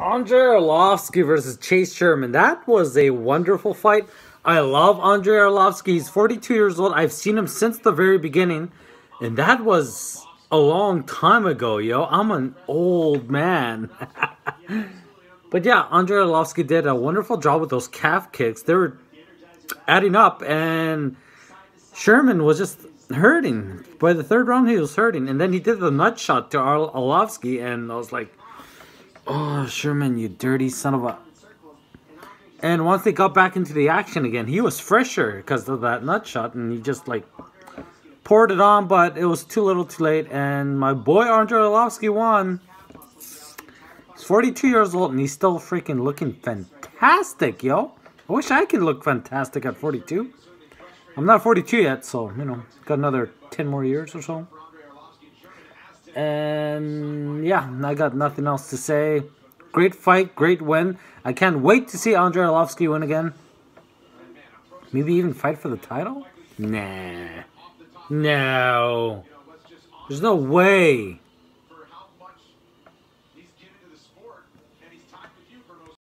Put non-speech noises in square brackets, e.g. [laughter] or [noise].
Andrei Arlovski versus Chase Sherman. That was a wonderful fight. I love Andrei Arlovski. He's 42 years old. I've seen him since the very beginning. And that was a long time ago, yo. I'm an old man. [laughs] but yeah, Andrei Arlovski did a wonderful job with those calf kicks. They were adding up, and Sherman was just hurting. By the third round, he was hurting. And then he did the nut shot to Arlovski, and I was like, oh, Sherman, you dirty son of a... And once they got back into the action again, he was fresher because of that nut shot, and he just like poured it on, but it was too little too late. And my boy Andrei Arlovski won. He's 42 years old, and he's still freaking looking fantastic, yo. I wish I could look fantastic at 42. I'm not 42 yet, so, you know, got another 10 more years or so. And yeah, I got nothing else to say. Great fight, great win. I can't wait to see Andrei Arlovski win again. Maybe even fight for the title? Nah. No. There's no way.